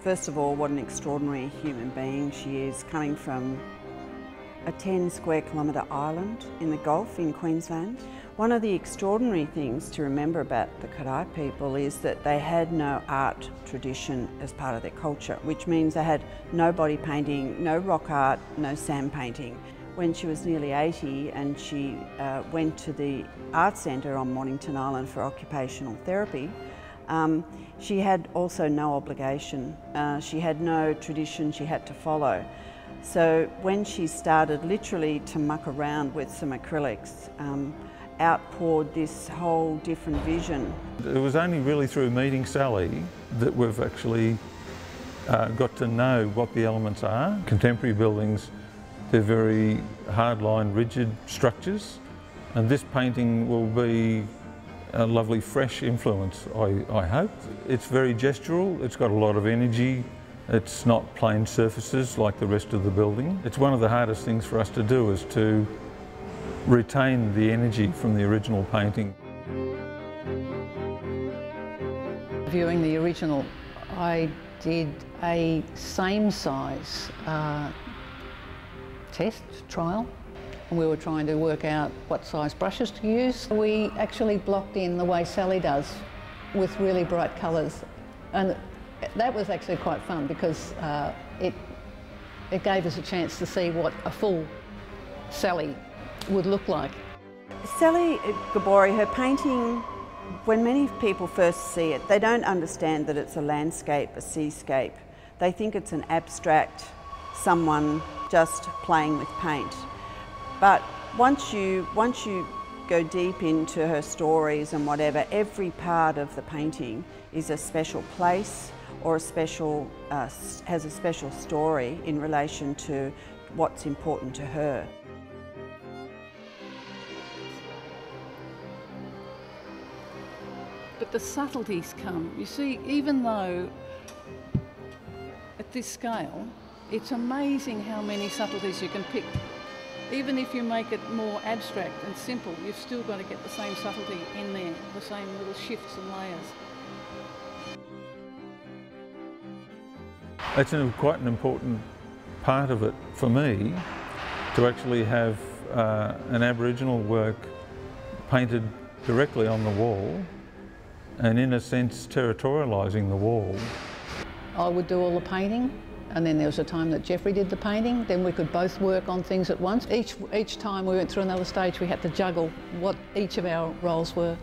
First of all, what an extraordinary human being she is, coming from a 10 square kilometre island in the Gulf in Queensland. One of the extraordinary things to remember about the Kaiadilt people is that they had no art tradition as part of their culture, which means they had no body painting, no rock art, no sand painting. When she was nearly 80 and she uh, went to the art centre on Mornington Island for occupational therapy, um, she had also no obligation. Uh, she had no tradition she had to follow. So when she started literally to muck around with some acrylics, um, outpoured this whole different vision. It was only really through meeting Sally that we've actually uh, got to know what the elements are. Contemporary buildings, they're very hard-line, rigid structures, and this painting will be a lovely fresh influence, I, I hope. It's very gestural, it's got a lot of energy, it's not plain surfaces like the rest of the building. It's one of the hardest things for us to do is to retain the energy from the original painting. Viewing the original, I did a same size uh, test, trial, and we were trying to work out what size brushes to use. We actually blocked in the way Sally does with really bright colours and that was actually quite fun because uh, it, it gave us a chance to see what a full Sally would look like. Sally Gabori, her painting, when many people first see it, they don't understand that it's a landscape, a seascape. They think it's an abstract, someone just playing with paint. But once you, once you go deep into her stories and whatever, every part of the painting is a special place or a special, uh, has a special story in relation to what's important to her. But the subtleties come. You see, even though at this scale, it's amazing how many subtleties you can pick. Even if you make it more abstract and simple, you've still got to get the same subtlety in there, the same little shifts and layers. It's a, quite an important part of it for me to actually have uh, an Aboriginal work painted directly on the wall and in a sense territorialising the wall. I would do all the painting and then there was a time that Jeffrey did the painting, then we could both work on things at once. Each, each time we went through another stage we had to juggle what each of our roles were.